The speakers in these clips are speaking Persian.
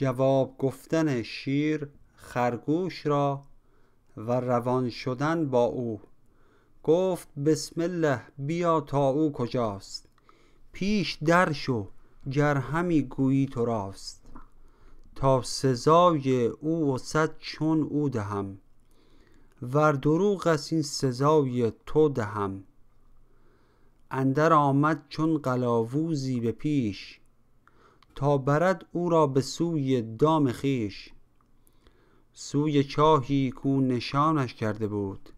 جواب گفتن شیر خرگوش را و روان شدن با او. گفت بسم الله بیا تا او کجاست؟ پیش در شو گر همی گویی تو راست. تا سزای او و صد چون او دهم ور دروغ است این سزای تو دهم. اندر آمد چون قلاووزی به پیش تا برد او را به سوی دام خویش سوی چاهی کو نشانش کرده بود.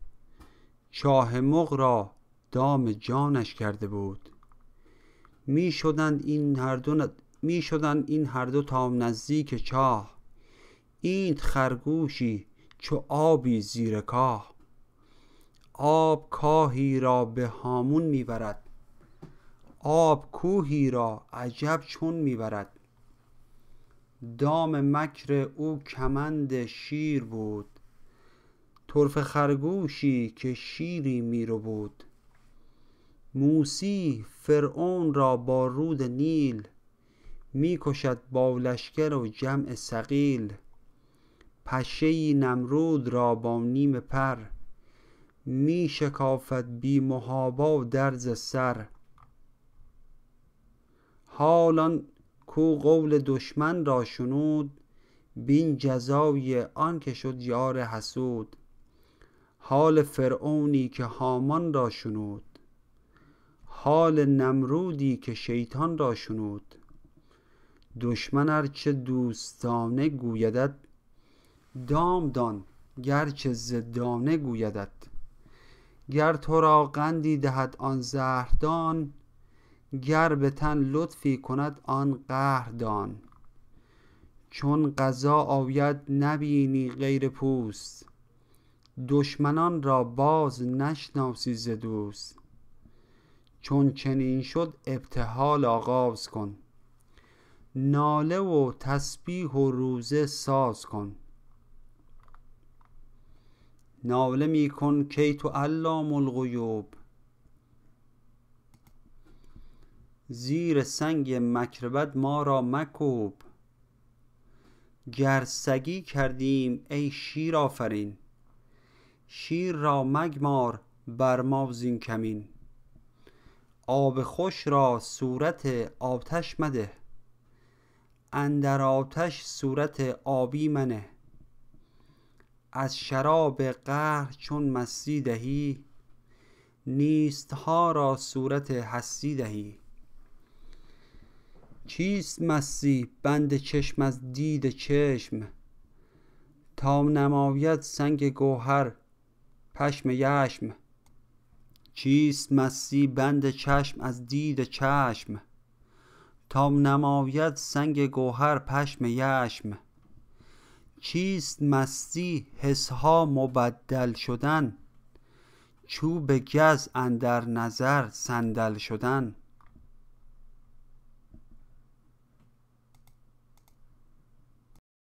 چاه مغ را دام جانش کرده بود. می شدند این هر دو, می شدند این هر دو تا نزدیک چاه. اینت خرگوشی چو آبی زیر کاه. آب کاهی را به هامون می برد. آب کوهی را عجب چون می برد دام مکر او کمند شیر بود. طرفه خرگوشی که شیری می ربود موسی فرعون را با رود نیل می کشد با لشکر و جمع ثقیل. پشه نمرود را با نیم پر می شکافد بی محابا درز سر. حال آن کو قول دشمن را شنود بین جزای آنکه شد یار حسود. حال فرعونی که هامان را شنود حال نمرودی که شیطان را شنود. دشمن ار چه دوستانه گویدت دام دان گرچه ضدانه گویدت. گر تو را قندی دهد آن زهردان گر به تن لطفی کند آن قهر دان. چون قضا آید نبینی غیر پوست. دشمنان را باز نشناسی ز دوست. چون چنین شد ابتهال آغاز کن. ناله و تسبیح و روزه ساز کن. ناله می کن کای تو علام الغیوب. زیر سنگ مکر بد ما را مکوب. گر سگی کردیم ای شیر آفرین. شیر را مگمار بر ما زین کمین. آب خوش را صورت آتش مده. اندر آتش صورت آبی منه. از شراب قهر چون مستی دهی نیستها را صورت هستی دهی. چیست مستی بند چشم از دید چشم؟ تا نماید سنگ گوهر پشم یشم. چیست مستی بند چشم از دید چشم؟ تا نماید سنگ گوهر پشم یشم. چیست مستی حسها مبدل شدن؟ چوب گز اندر نظر صندل شدن.